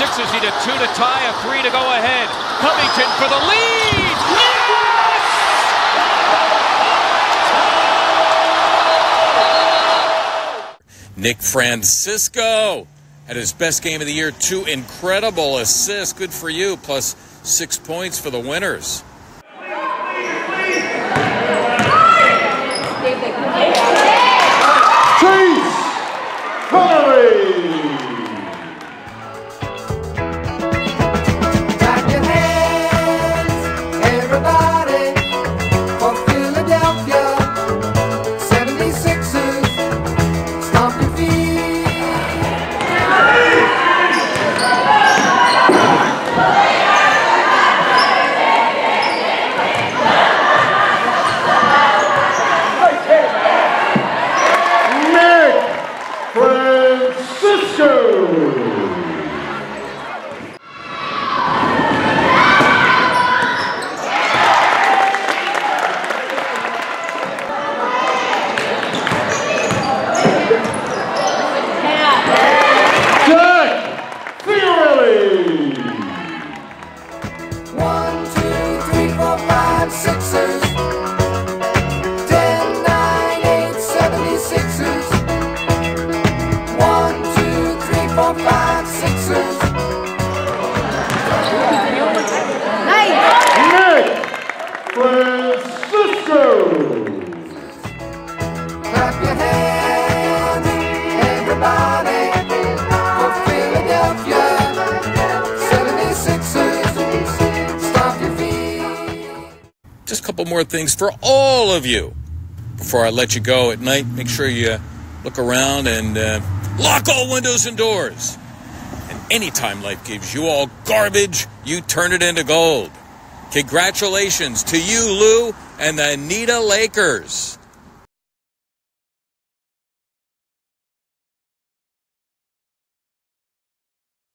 Sixers need a two to tie, a three to go ahead. Covington for the lead! Yes! Nick Francisco had his best game of the year. Two incredible assists. Good for you. Plus six points for the winners. Francisco. Just a couple more things for all of you. Before I let you go at night, make sure you look around and uh, lock all windows and doors. And anytime life gives you all garbage, you turn it into gold. Congratulations to you, Lou, and the Anita Lakers.